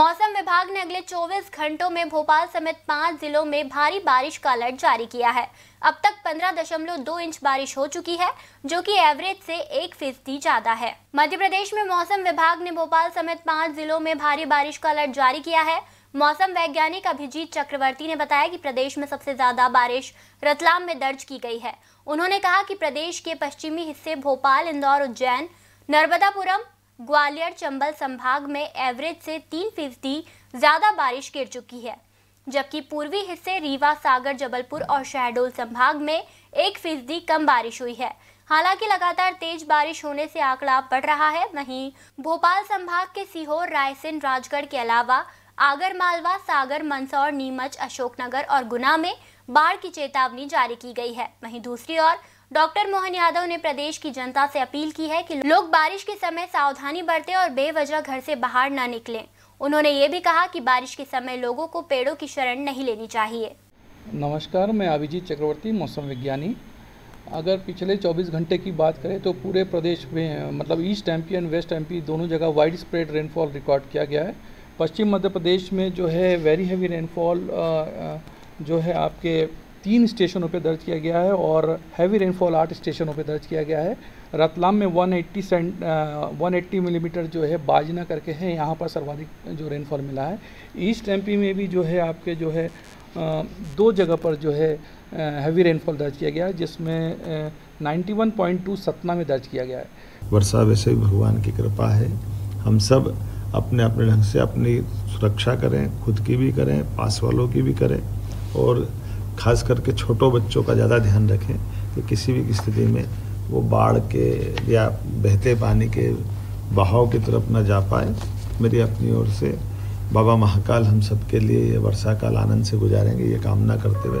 मौसम विभाग ने अगले 24 घंटों में भोपाल समेत पाँच जिलों में भारी बारिश का अलर्ट जारी किया है। अब तक 15.2 इंच बारिश हो चुकी है, जो कि एवरेज से एक फ़ीसदी ज़्यादा है। मध्य प्रदेश में मौसम विभाग ने भोपाल समेत पाँच जिलों में भारी बारिश का अलर्ट जारी किया है। मौसम वैज्ञानिक अभिजीत चक्रवर्ती ने बताया कि प्रदेश में सबसे ज़्यादा बारिश रतलाम में दर्ज की गई है। उन्होंने कहा कि प्रदेश के पश्चिमी हिस्से भोपाल, इंदौर, उज्जैन, नर्मदापुरम ग्वालियर चंबल संभाग में एवरेज से तीन फ़ीसदी ज़्यादा बारिश गिर चुकी है, जबकि पूर्वी हिस्से रीवा, सागर, जबलपुर और शहडोल संभाग में एक फ़ीसदी कम बारिश हुई है। हालाँकि लगातार तेज बारिश होने से आंकड़ा बढ़ रहा है। वहीं भोपाल संभाग के सीहोर, रायसेन, राजगढ़ के अलावा आगर मालवा सागर, मंदसौर, नीमच, अशोकनगर और गुना में बाढ़ की चेतावनी जारी की गई है। वहीं दूसरी ओर, डॉक्टर मोहन यादव ने प्रदेश की जनता से अपील की है कि लोग बारिश के समय सावधानी बरतें और बेवजह घर से बाहर न निकलें। उन्होंने ये भी कहा कि बारिश के समय लोगों को पेड़ों की शरण नहीं लेनी चाहिए। नमस्कार, मैं अभिजीत चक्रवर्ती, मौसम विज्ञानी। अगर पिछले 24 घंटे की बात करें तो पूरे प्रदेश में मतलब east MP and west MP दोनों जगह वाइड स्प्रेड रेनफॉल रिकॉर्ड किया गया है। पश्चिम मध्य प्रदेश में जो है वेरी हैवी रेनफॉल जो है आपके तीन स्टेशनों पे दर्ज किया गया है और हैवी रेनफॉल आठ स्टेशनों पे दर्ज किया गया है। रतलाम में 180 सेंट वन एट्टी मिलीमीटर जो है बाजना करके है, यहाँ पर सर्वाधिक जो रेनफॉल मिला है। ईस्ट एमपी में भी जो है आपके जो है दो जगह पर जो है हैवी रेनफॉल दर्ज किया गया है, जिसमें ninety one point two Satna में दर्ज किया गया है। वर्षा वैसे भगवान की कृपा है। हम सब अपने अपने ढंग से अपनी सुरक्षा करें, खुद की भी करें, पास वालों की भी करें। और खास करके छोटों बच्चों का ज़्यादा ध्यान रखें कि किसी भी स्थिति में वो बाढ़ के या बहते पानी के बहाव की तरफ़ ना जा पाए। मेरी अपनी ओर से बाबा महाकाल हम सबके लिए ये वर्षा काल आनंद से गुजारेंगे ये कामना करते हुए।